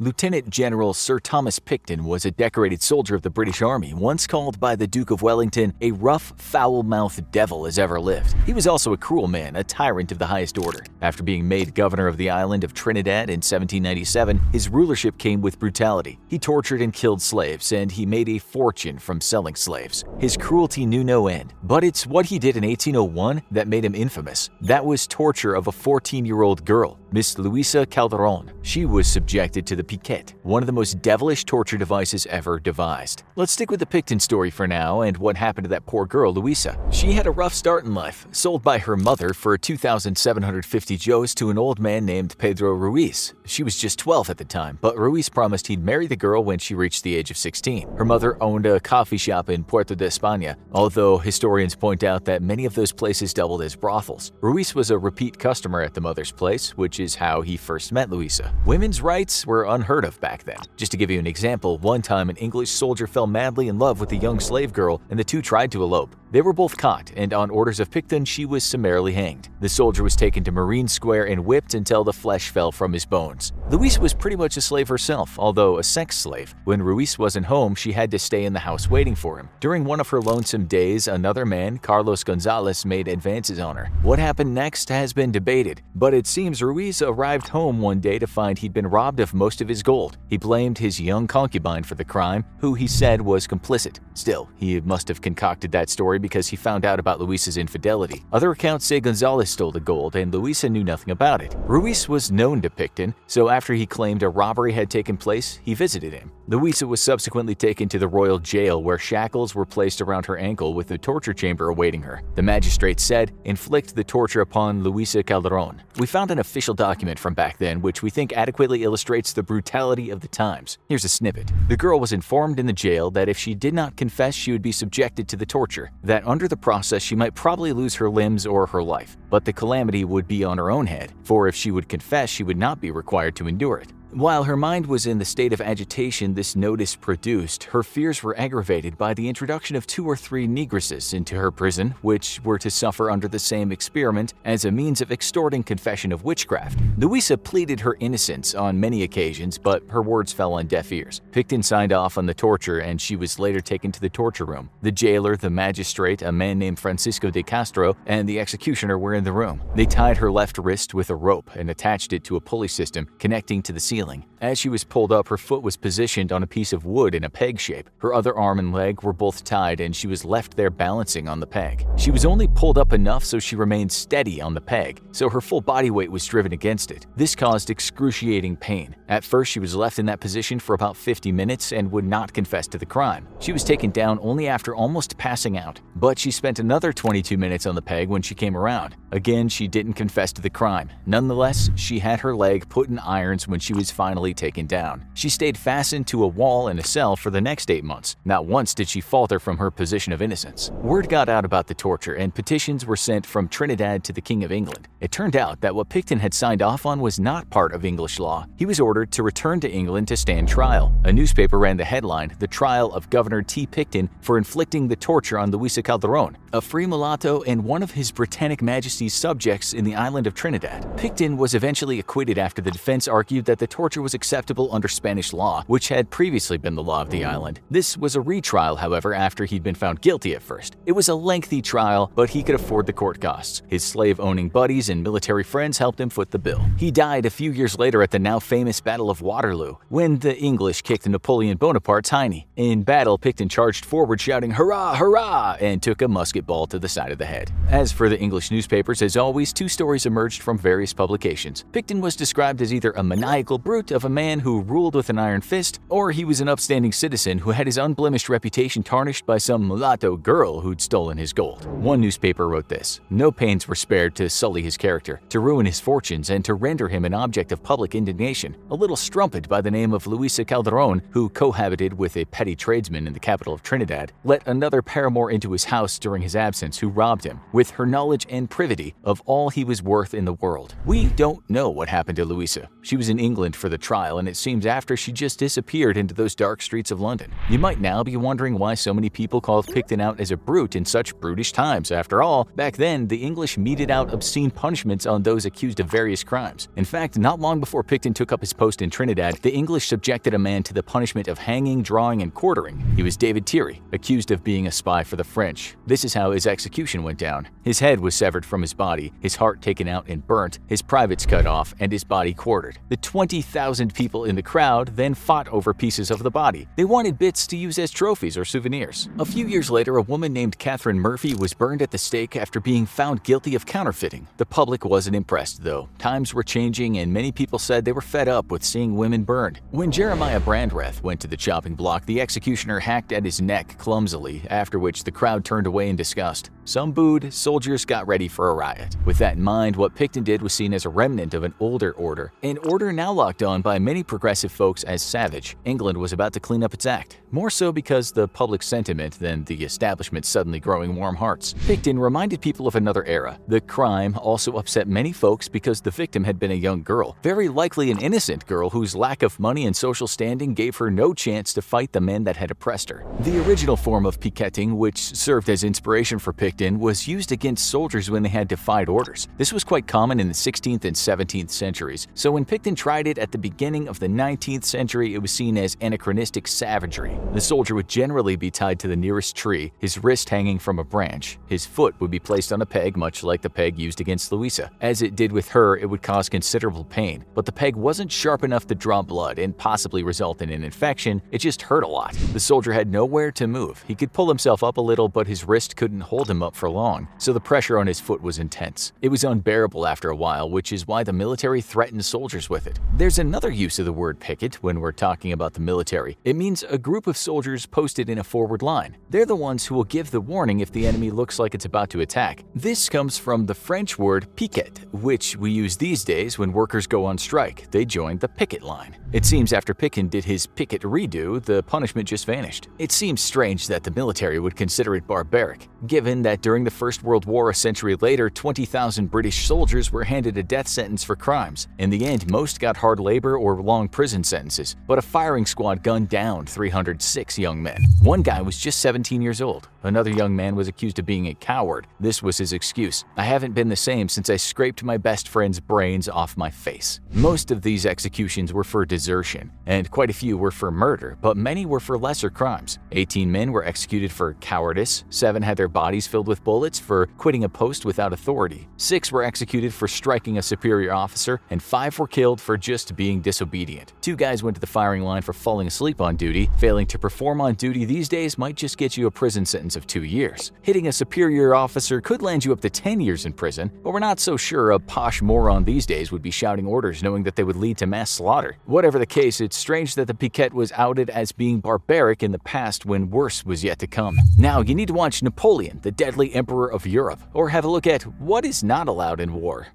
Lieutenant General Sir Thomas Picton was a decorated soldier of the British Army, once called by the Duke of Wellington a rough, foul-mouthed devil as ever lived. He was also a cruel man, a tyrant of the highest order. After being made governor of the island of Trinidad in 1797, his rulership came with brutality. He tortured and killed slaves, and he made a fortune from selling slaves. His cruelty knew no end, but it's what he did in 1801 that made him infamous. That was torture of a 14-year-old girl, Miss Luisa Calderon. She was subjected to the piquet, one of the most devilish torture devices ever devised. Let's stick with the Picton story for now and what happened to that poor girl, Luisa. She had a rough start in life, sold by her mother for 2,750 joes to an old man named Pedro Ruiz. She was just 12 at the time, but Ruiz promised he'd marry the girl when she reached the age of 16. Her mother owned a coffee shop in Puerto de España, although historians point out that many of those places doubled as brothels. Ruiz was a repeat customer at the mother's place, which is how he first met Luisa. Women's rights were unheard of back then. Just to give you an example, one time an English soldier fell madly in love with a young slave girl and the two tried to elope. They were both caught, and on orders of Picton, she was summarily hanged. The soldier was taken to Marine Square and whipped until the flesh fell from his bones. Luisa was pretty much a slave herself, although a sex slave. When Ruiz wasn't home, she had to stay in the house waiting for him. During one of her lonesome days, another man, Carlos Gonzalez, made advances on her. What happened next has been debated, but it seems Ruiz arrived home one day to find he'd been robbed of most of his gold. He blamed his young concubine for the crime, who he said was complicit. Still, he must have concocted that story because he found out about Luisa's infidelity. Other accounts say Gonzalez stole the gold and Luisa knew nothing about it. Ruiz was known to Picton, so after he claimed a robbery had taken place, he visited him. Luisa was subsequently taken to the royal jail where shackles were placed around her ankle with a torture chamber awaiting her. The magistrate said, inflict the torture upon Luisa Calderon. We found an official document from back then which we think adequately illustrates the brutality of the times. Here's a snippet. The girl was informed in the jail that if she did not confess she would be subjected to the torture, that under the process she might probably lose her limbs or her life, but the calamity would be on her own head, for if she would confess she would not be required to endure it. While her mind was in the state of agitation this notice produced, her fears were aggravated by the introduction of two or three negresses into her prison, which were to suffer under the same experiment as a means of extorting confession of witchcraft. Luisa pleaded her innocence on many occasions, but her words fell on deaf ears. Picton signed off on the torture and she was later taken to the torture room. The jailer, the magistrate, a man named Francisco de Castro, and the executioner were in the room. They tied her left wrist with a rope and attached it to a pulley system connecting to the ceiling ceiling. As she was pulled up, her foot was positioned on a piece of wood in a peg shape. Her other arm and leg were both tied and she was left there balancing on the peg. She was only pulled up enough so she remained steady on the peg, so her full body weight was driven against it. This caused excruciating pain. At first, she was left in that position for about 50 minutes and would not confess to the crime. She was taken down only after almost passing out, but she spent another 22 minutes on the peg when she came around. Again, she didn't confess to the crime. Nonetheless, she had her leg put in irons when she was finally taken down. She stayed fastened to a wall in a cell for the next eight months. Not once did she falter from her position of innocence. Word got out about the torture, and petitions were sent from Trinidad to the King of England. It turned out that what Picton had signed off on was not part of English law. He was ordered to return to England to stand trial. A newspaper ran the headline, The Trial of Governor T. Picton for inflicting the torture on Luisa Calderon, a free mulatto and one of His Britannic Majesty's subjects in the island of Trinidad. Picton was eventually acquitted after the defense argued that the torture was acceptable under Spanish law, which had previously been the law of the island. This was a retrial, however, after he'd been found guilty at first. It was a lengthy trial, but he could afford the court costs. His slave-owning buddies and military friends helped him foot the bill. He died a few years later at the now famous Battle of Waterloo, when the English kicked Napoleon Bonaparte's hiney. In battle, Picton charged forward shouting, hurrah, hurrah, and took a musket ball to the side of the head. As for the English newspapers, as always, two stories emerged from various publications. Picton was described as either a maniacal brute of a man who ruled with an iron fist, or he was an upstanding citizen who had his unblemished reputation tarnished by some mulatto girl who'd stolen his gold. One newspaper wrote this No pains were spared to sully his character, to ruin his fortunes, and to render him an object of public indignation. A little strumpet by the name of Luisa Calderon, who cohabited with a petty tradesman in the capital of Trinidad, let another paramour into his house during his absence who robbed him, with her knowledge and privity, of all he was worth in the world. We don't know what happened to Luisa. She was in England for the trial, and it seems after she just disappeared into those dark streets of London. You might now be wondering why so many people called Picton out as a brute in such brutish times. After all, back then, the English meted out obscene punishments on those accused of various crimes. In fact, not long before Picton took up his post in Trinidad, the English subjected a man to the punishment of hanging, drawing, and quartering. He was David Tyrie, accused of being a spy for the French. This is how his execution went down. His head was severed from his body, his heart taken out and burnt, his privates cut off, and his body quartered. The 20,000 people in the crowd then fought over pieces of the body. They wanted bits to use as trophies or souvenirs. A few years later, a woman named Catherine Murphy was burned at the stake after being found guilty of counterfeiting. The public wasn't impressed, though. Times were changing, and many people said they were fed up with seeing women burned. When Jeremiah Brandreth went to the chopping block, the executioner hacked at his neck clumsily, after which the crowd turned away in disgust. Some booed, soldiers got ready for a riot. With that in mind, what Picton did was seen as a remnant of an older order, an order now looked on by many progressive folks as savage. England was about to clean up its act, more so because the public sentiment than the establishment suddenly growing warm hearts. Picton reminded people of another era. The crime also upset many folks because the victim had been a young girl, very likely an innocent girl whose lack of money and social standing gave her no chance to fight the men that had oppressed her. The original form of picketing, which served as inspiration for Picton, was used against soldiers when they had defied orders. This was quite common in the 16th and 17th centuries, so when Picton tried it at the beginning of the 19th century, it was seen as anachronistic savagery. The soldier would generally be tied to the nearest tree, his wrist hanging from a branch. His foot would be placed on a peg, much like the peg used against Luisa. As it did with her, it would cause considerable pain, but the peg wasn't sharp enough to draw blood and possibly result in an infection, it just hurt a lot. The soldier had nowhere to move. He could pull himself up a little, but his wrist couldn't hold him up for long, so the pressure on his foot was intense. It was unbearable after a while, which is why the military threatened soldiers with it. There's another use of the word picket when we're talking about the military. It means a group of soldiers posted in a forward line. They're the ones who will give the warning if the enemy looks like it's about to attack. This comes from the French word piquet, which we use these days when workers go on strike. They join the picket line. It seems after Picton did his picket redo, the punishment just vanished. It seems strange that the military would consider it barbaric, given that during the First World War a century later, 20,000 British soldiers were handed a death sentence for crimes. In the end, most got hard labor or long prison sentences, but a firing squad gunned down 306 young men. One guy was just 17 years old. Another young man was accused of being a coward. This was his excuse. I haven't been the same since I scraped my best friend's brains off my face. Most of these executions were for desertion, and quite a few were for murder, but many were for lesser crimes. 18 men were executed for cowardice, 7 had their bodies filled with bullets for quitting a post without authority, 6 were executed for striking a superior officer, and 5 were killed for just being disobedient. Two guys went to the firing line for falling asleep on duty. Failing to perform on duty these days might just get you a prison sentence of 2 years. Hitting a superior officer could land you up to 10 years in prison, but we're not so sure a posh moron these days would be shouting orders knowing that they would lead to mass slaughter. Whatever the case, it's strange that the piquet was outed as being barbaric in the past when worse was yet to come. Now, you need to watch Napoleon, the Deadly Emperor of Europe, or have a look at What is Not Allowed in War.